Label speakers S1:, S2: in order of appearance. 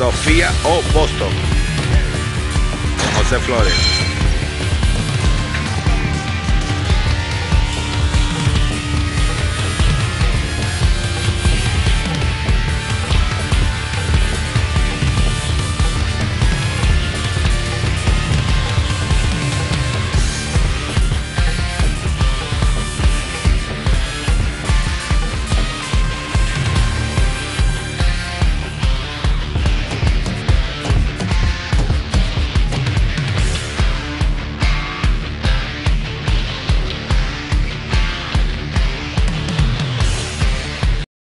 S1: Sofía o Boston. José Flores.